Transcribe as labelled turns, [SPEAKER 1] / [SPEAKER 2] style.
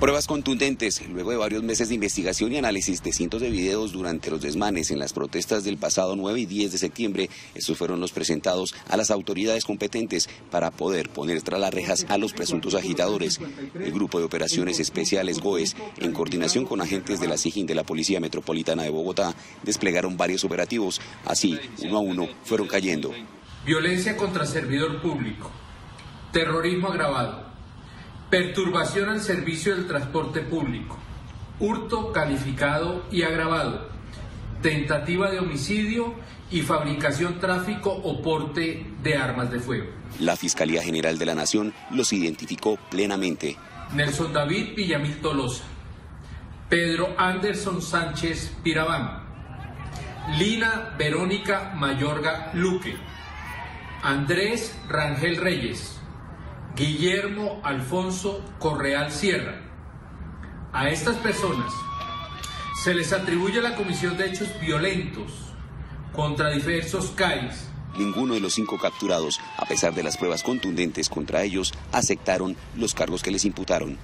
[SPEAKER 1] Pruebas contundentes, luego de varios meses de investigación y análisis de cientos de videos durante los desmanes en las protestas del pasado 9 y 10 de septiembre, estos fueron los presentados a las autoridades competentes para poder poner tras las rejas a los presuntos agitadores. El Grupo de Operaciones Especiales GOES, en coordinación con agentes de la SIGIN de la Policía Metropolitana de Bogotá, desplegaron varios operativos. Así, uno a uno, fueron cayendo.
[SPEAKER 2] Violencia contra servidor público, terrorismo agravado Perturbación al servicio del transporte público. Hurto calificado y agravado. Tentativa de homicidio y fabricación, tráfico o porte de armas de fuego.
[SPEAKER 1] La Fiscalía General de la Nación los identificó plenamente.
[SPEAKER 2] Nelson David Villamil Tolosa. Pedro Anderson Sánchez Pirabán. Lina Verónica Mayorga Luque. Andrés Rangel Reyes. Guillermo Alfonso Correal Sierra. A estas personas se les atribuye la comisión de hechos violentos contra diversos CAIs.
[SPEAKER 1] Ninguno de los cinco capturados, a pesar de las pruebas contundentes contra ellos, aceptaron los cargos que les imputaron.